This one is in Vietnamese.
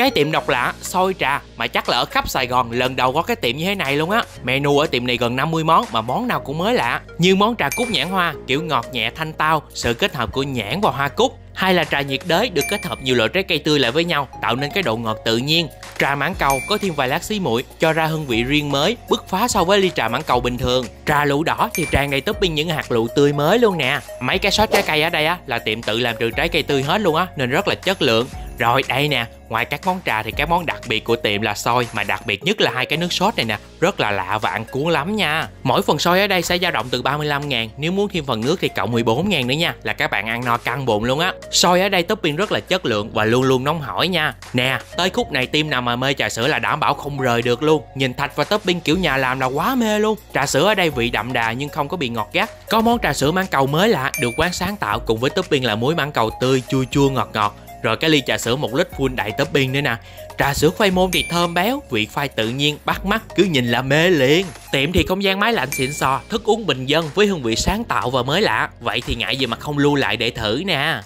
Cái tiệm độc lạ, xôi trà mà chắc là ở khắp Sài Gòn lần đầu có cái tiệm như thế này luôn á. Menu ở tiệm này gần 50 món mà món nào cũng mới lạ. Như món trà cúc nhãn hoa, kiểu ngọt nhẹ thanh tao, sự kết hợp của nhãn và hoa cúc. Hay là trà nhiệt đới được kết hợp nhiều loại trái cây tươi lại với nhau tạo nên cái độ ngọt tự nhiên. Trà mãng cầu có thêm vài lát xí muội cho ra hương vị riêng mới bứt phá so với ly trà mãng cầu bình thường. Trà lũ đỏ thì tràn đầy topping những hạt lựu tươi mới luôn nè. Mấy cái sót trái cây ở đây á là tiệm tự làm từ trái cây tươi hết luôn á nên rất là chất lượng rồi đây nè, ngoài các món trà thì các món đặc biệt của tiệm là xôi mà đặc biệt nhất là hai cái nước sốt này nè, rất là lạ và ăn cuốn lắm nha. Mỗi phần xôi ở đây sẽ dao động từ 35 ngàn, nếu muốn thêm phần nước thì cộng 14 ngàn nữa nha, là các bạn ăn no căng bụng luôn á. Xôi ở đây topping rất là chất lượng và luôn luôn nóng hổi nha. Nè, tới khúc này tim nào mà mê trà sữa là đảm bảo không rời được luôn. Nhìn thạch và topping kiểu nhà làm là quá mê luôn. Trà sữa ở đây vị đậm đà nhưng không có bị ngọt gắt. Có món trà sữa mãng cầu mới lạ được quán sáng tạo cùng với topping là muối mãng cầu tươi chua chua ngọt ngọt rồi cái ly trà sữa một lít full tớp topping nữa nè Trà sữa khoai môn thì thơm béo, vị khoai tự nhiên, bắt mắt, cứ nhìn là mê liền. Tiệm thì không gian máy lạnh xịn sò, thức uống bình dân với hương vị sáng tạo và mới lạ. Vậy thì ngại gì mà không lưu lại để thử nè.